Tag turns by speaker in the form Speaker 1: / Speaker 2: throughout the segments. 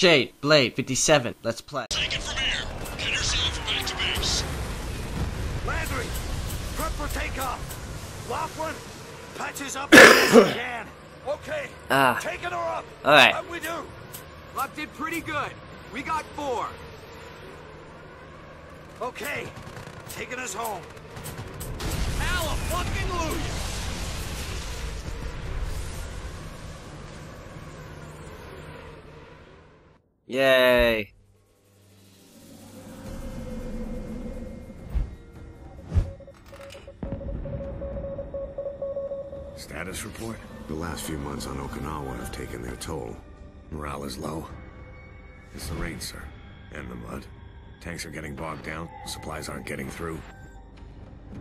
Speaker 1: Shade, Blade, 57. Let's play.
Speaker 2: Take it from here. Get yourself back to base.
Speaker 3: Landry, prep for takeoff. Laughlin, patches up as best you can. Okay,
Speaker 1: Ah.
Speaker 3: taking her up.
Speaker 1: All right.
Speaker 3: What we do?
Speaker 4: Luck did pretty good. We got four.
Speaker 3: Okay, taking us home.
Speaker 4: Hallelujah!
Speaker 1: Yay.
Speaker 5: Status report?
Speaker 6: The last few months on Okinawa have taken their toll.
Speaker 5: Morale is low. It's the rain, sir. And the mud. Tanks are getting bogged down. Supplies aren't getting through.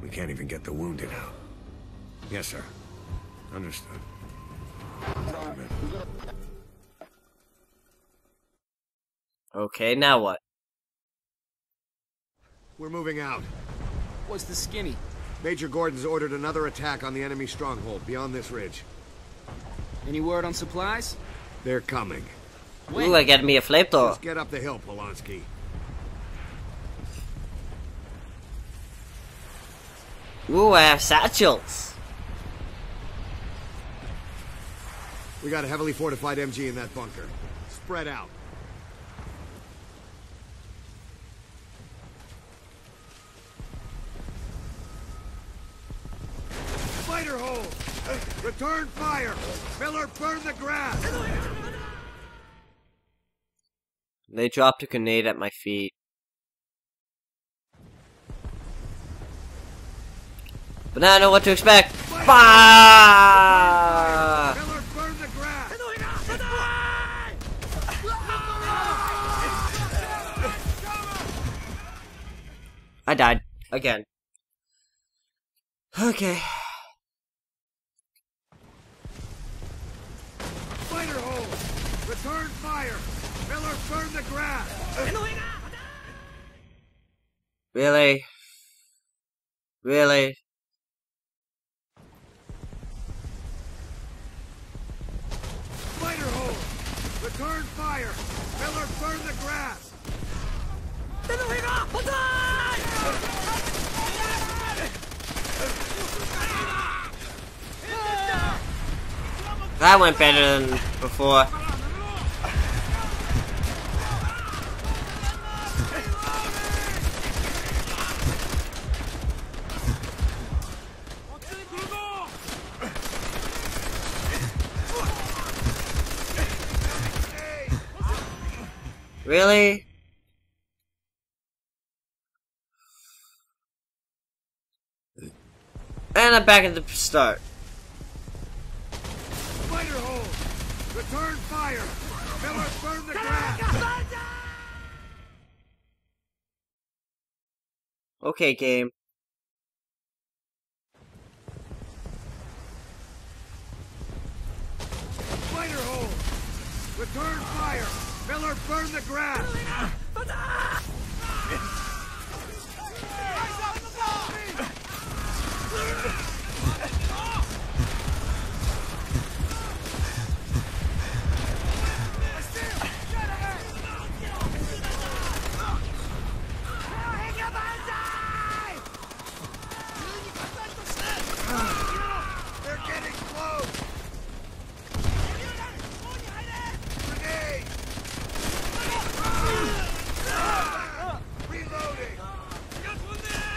Speaker 5: We can't even get the wounded out. Yes, sir. Understood.
Speaker 1: Okay, now what?
Speaker 6: We're moving out.
Speaker 4: What's the skinny?
Speaker 6: Major Gordon's ordered another attack on the enemy stronghold beyond this ridge.
Speaker 4: Any word on supplies?
Speaker 6: They're coming.
Speaker 1: Ooh, I got me a flamethrower.
Speaker 6: Let's get up the hill, Polonsky.
Speaker 1: Ooh, I have satchels.
Speaker 6: We got a heavily fortified MG in that bunker. Spread out. Spider hole! Return fire! Miller, burn the grass!
Speaker 1: They dropped a grenade at my feet. But now I know what to expect. Fire!
Speaker 6: Miller, burn the grass!
Speaker 1: I died. Again. Okay.
Speaker 6: Return fire! Miller, burn the grass!
Speaker 1: Really? Really?
Speaker 6: Spider hole! Return fire! Miller, burn the grass!
Speaker 1: That went better than before. Really? And I'm back at the start.
Speaker 6: Spider hole! Return fire! Miller, burn the grass!
Speaker 1: Okay, game.
Speaker 6: Spider hole! Return fire! Miller, burn the grass! Ah!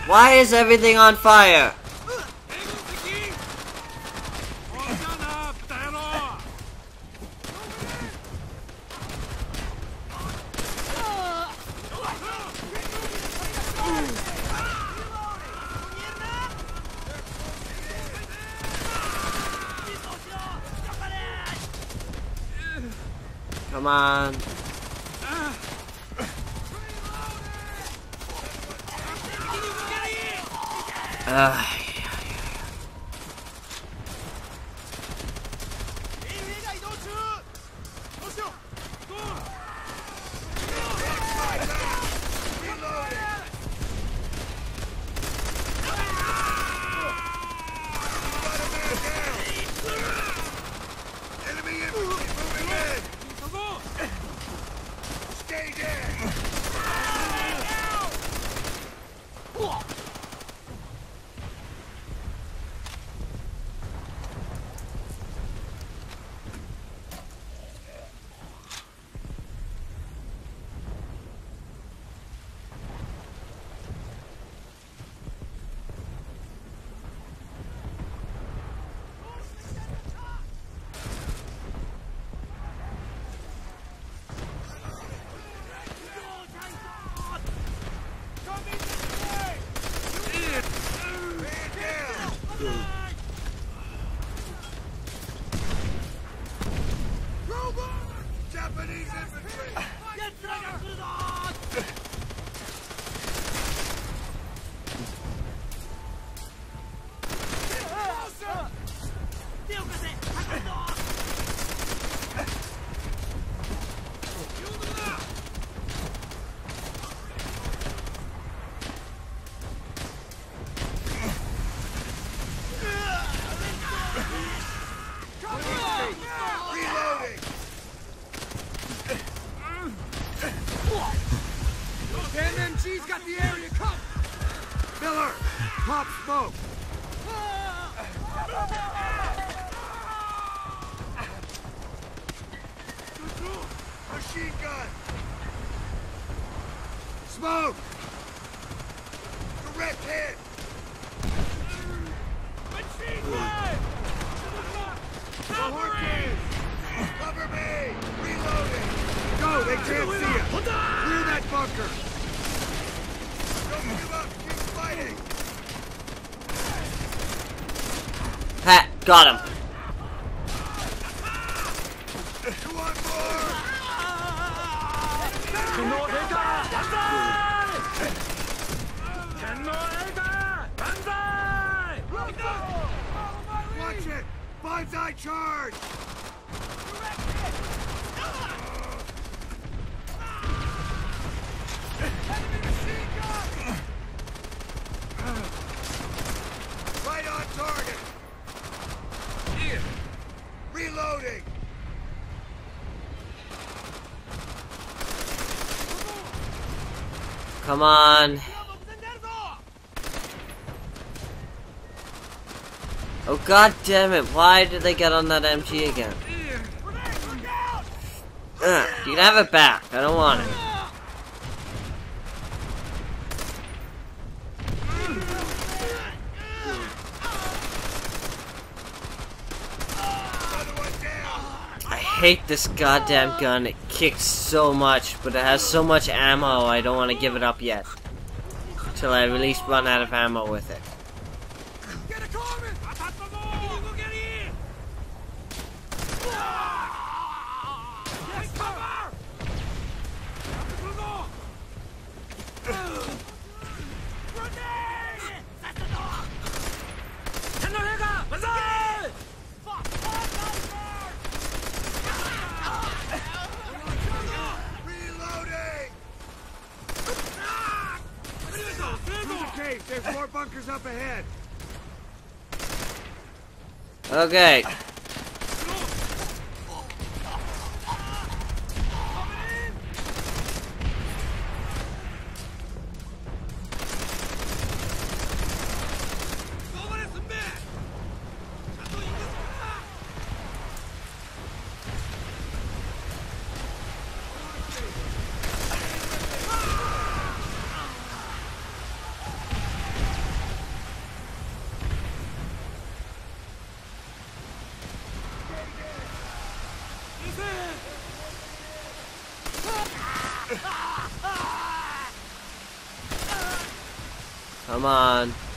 Speaker 1: Why is everything on fire? Come on.
Speaker 6: Moving! Stay dead! Japanese infantry!
Speaker 4: MMG's got the area covered!
Speaker 6: Miller! Pop smoke! Machine gun! Smoke! Direct hit! Machine gun! Cover me! Cover me! Reloading! Go! They can't see us! Clear that bunker! Don't give up! Keep fighting!
Speaker 1: Ha! Got him.
Speaker 6: Watch it! Banzai charge! Right on target! Reloading!
Speaker 1: Come on. Oh god damn it, why did they get on that MG again? Ugh, you can have it back, I don't want it. I hate this goddamn gun, it kicks so much, but it has so much ammo, I don't want to give it up yet. Till I at least run out of ammo with it.
Speaker 4: Get a Corbin! Yes, cover!
Speaker 6: Reloading! Through the cave, there's more bunkers up ahead!
Speaker 1: Okay. Come on.